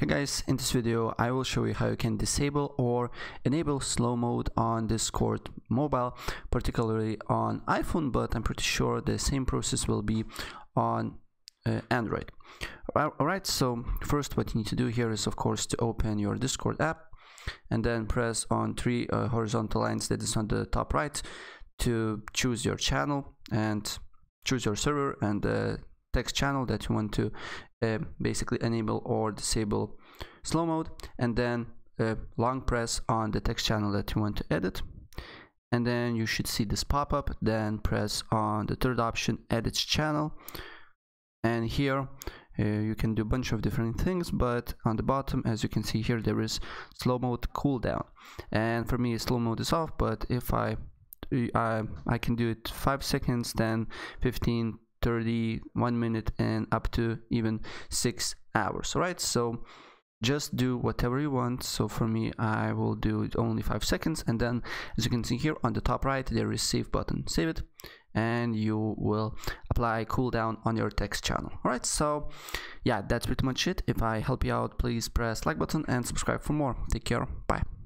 Okay guys, in this video I will show you how you can disable or enable slow mode on Discord mobile, particularly on iPhone, but I'm pretty sure the same process will be on uh, Android. Alright, so first what you need to do here is of course to open your Discord app and then press on three uh, horizontal lines that is on the top right to choose your channel and choose your server and the text channel that you want to uh, basically enable or disable slow mode and then uh, long press on the text channel that you want to edit. And then you should see this pop-up then press on the third option edit channel. And here uh, you can do a bunch of different things but on the bottom as you can see here there is slow mode cooldown. And for me slow mode is off but if I I, I can do it 5 seconds then 15 30 1 minute and up to even 6 hours right? So just do whatever you want. So for me i will do it only 5 seconds. And then as you can see here on the top right there is save button. Save it. And you will apply cooldown on your text channel. All right. So yeah that's pretty much it. If i help you out please press like button and subscribe for more. Take care. Bye